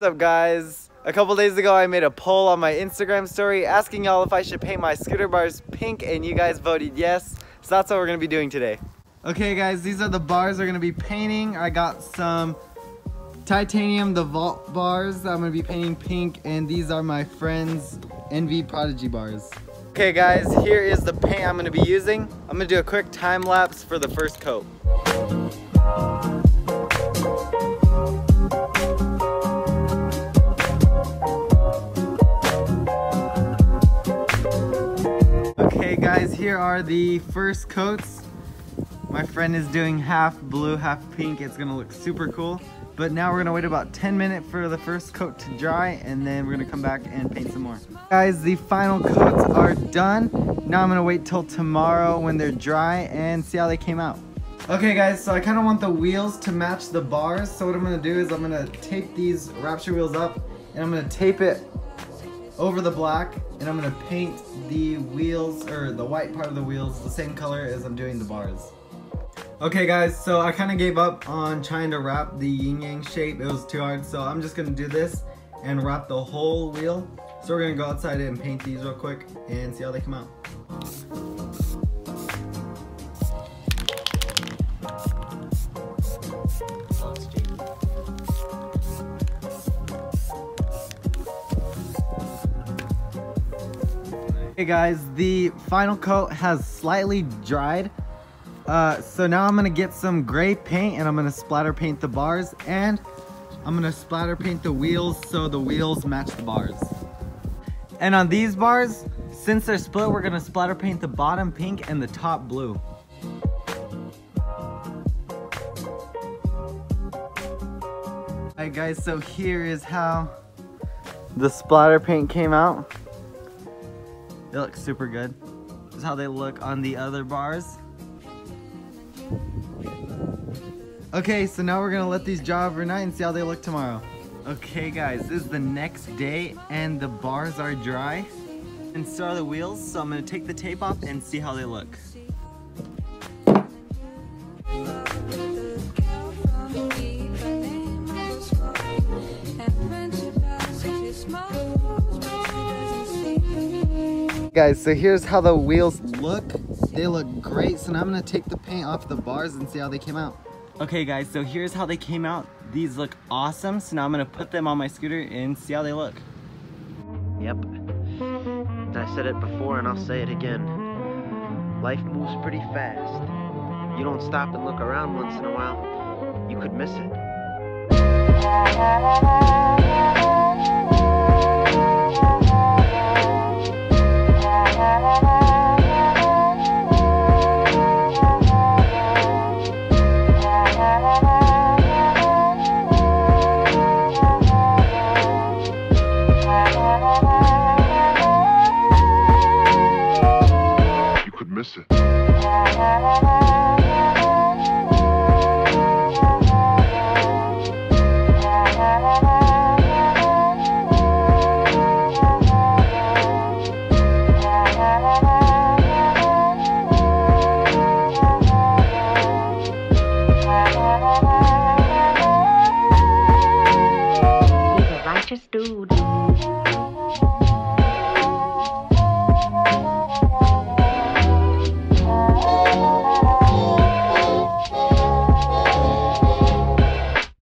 What's up guys? A couple days ago I made a poll on my Instagram story asking y'all if I should paint my scooter bars pink and you guys voted yes. So that's what we're gonna be doing today. Okay guys, these are the bars we're gonna be painting. I got some titanium, the vault bars that I'm gonna be painting pink and these are my friends Envy Prodigy bars. Okay guys, here is the paint I'm gonna be using. I'm gonna do a quick time lapse for the first coat. Here are the first coats. My friend is doing half blue, half pink. It's gonna look super cool. But now we're gonna wait about 10 minutes for the first coat to dry and then we're gonna come back and paint some more. Guys, the final coats are done. Now I'm gonna wait till tomorrow when they're dry and see how they came out. Okay guys, so I kind of want the wheels to match the bars. So what I'm gonna do is I'm gonna tape these Rapture wheels up and I'm gonna tape it over the black and I'm gonna paint the wheels or the white part of the wheels the same color as I'm doing the bars. Okay guys, so I kind of gave up on trying to wrap the yin yang shape. It was too hard, so I'm just gonna do this and wrap the whole wheel. So we're gonna go outside and paint these real quick and see how they come out. Hey guys, the final coat has slightly dried. Uh, so now I'm gonna get some gray paint and I'm gonna splatter paint the bars and I'm gonna splatter paint the wheels so the wheels match the bars. And on these bars, since they're split, we're gonna splatter paint the bottom pink and the top blue. Alright guys, so here is how the splatter paint came out. They look super good. This is how they look on the other bars. Okay, so now we're gonna let these dry overnight and see how they look tomorrow. Okay guys, this is the next day and the bars are dry. And so are the wheels, so I'm gonna take the tape off and see how they look. Guys, so here's how the wheels look. They look great, so now I'm gonna take the paint off the bars and see how they came out. Okay guys, so here's how they came out. These look awesome, so now I'm gonna put them on my scooter and see how they look. Yep. I said it before and I'll say it again. Life moves pretty fast. You don't stop and look around once in a while, you could miss it. Miss it. Dude.